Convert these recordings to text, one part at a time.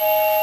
Yeah.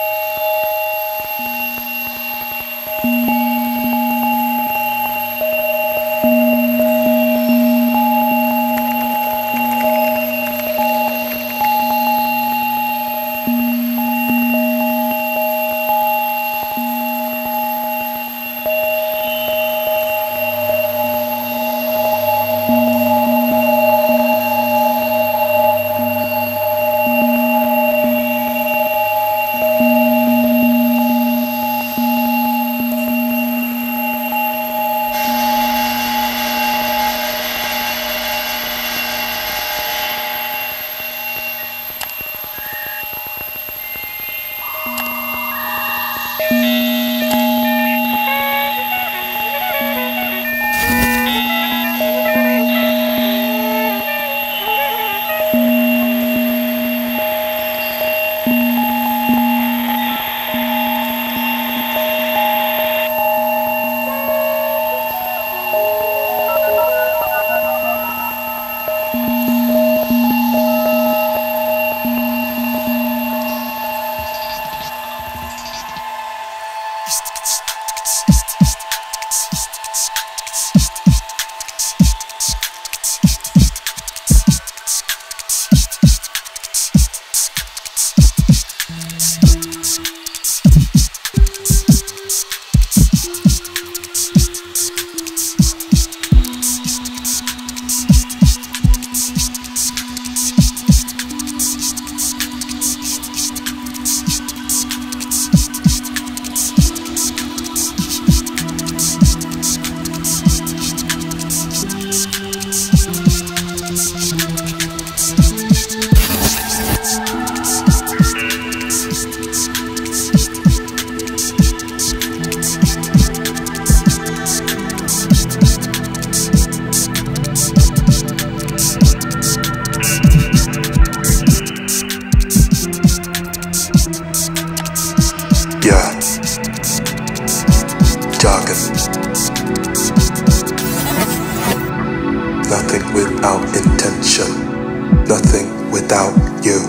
Without you.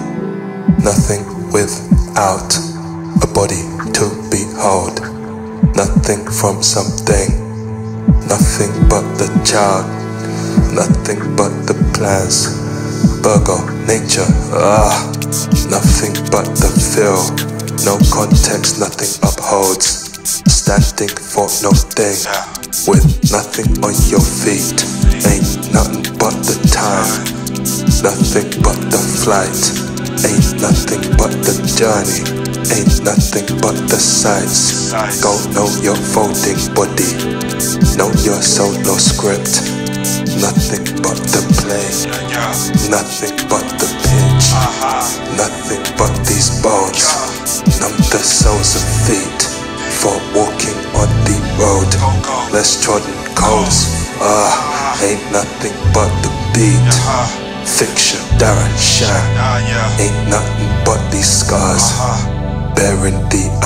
Nothing without a body to behold. Nothing from something. Nothing but the child. Nothing but the plans. Virgo, nature, ah. Nothing but the feel. No context, nothing upholds. Standing for no thing. With nothing on your feet. Ain't nothing but the time. Nothing but the flight. Ain't nothing but the journey. Ain't nothing but the sights. Go know your folding body. Know your solo script. Nothing but the play. Nothing but the pitch. Nothing but these bones. Numb the soles of feet for walking on the road. Less trodden coals. Ah, ain't nothing but the beat. Fiction, Darren Shan. Ain't nothing but these scars. Bearing the I am.